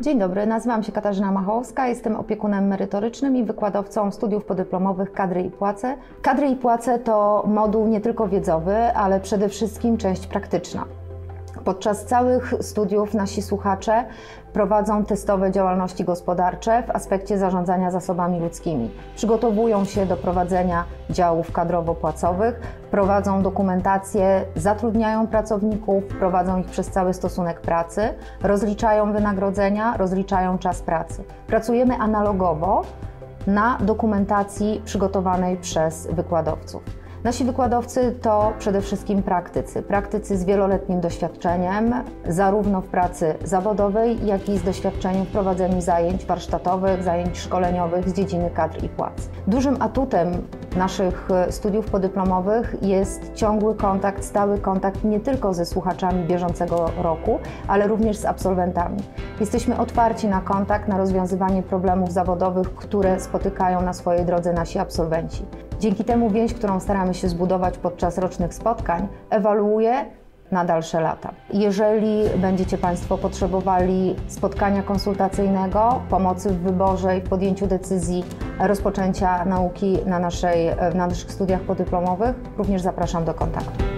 Dzień dobry, nazywam się Katarzyna Machowska, jestem opiekunem merytorycznym i wykładowcą studiów podyplomowych Kadry i Płace. Kadry i Płace to moduł nie tylko wiedzowy, ale przede wszystkim część praktyczna. Podczas całych studiów nasi słuchacze prowadzą testowe działalności gospodarcze w aspekcie zarządzania zasobami ludzkimi. Przygotowują się do prowadzenia działów kadrowo-płacowych, prowadzą dokumentację, zatrudniają pracowników, prowadzą ich przez cały stosunek pracy, rozliczają wynagrodzenia, rozliczają czas pracy. Pracujemy analogowo na dokumentacji przygotowanej przez wykładowców. Nasi wykładowcy to przede wszystkim praktycy. Praktycy z wieloletnim doświadczeniem, zarówno w pracy zawodowej, jak i z doświadczeniem w prowadzeniu zajęć warsztatowych, zajęć szkoleniowych z dziedziny kadr i płac. Dużym atutem naszych studiów podyplomowych jest ciągły kontakt, stały kontakt nie tylko ze słuchaczami bieżącego roku, ale również z absolwentami. Jesteśmy otwarci na kontakt, na rozwiązywanie problemów zawodowych, które spotykają na swojej drodze nasi absolwenci. Dzięki temu więź, którą staramy się zbudować podczas rocznych spotkań, ewaluuje na dalsze lata. Jeżeli będziecie Państwo potrzebowali spotkania konsultacyjnego, pomocy w wyborze i w podjęciu decyzji rozpoczęcia nauki na, naszej, na naszych studiach podyplomowych, również zapraszam do kontaktu.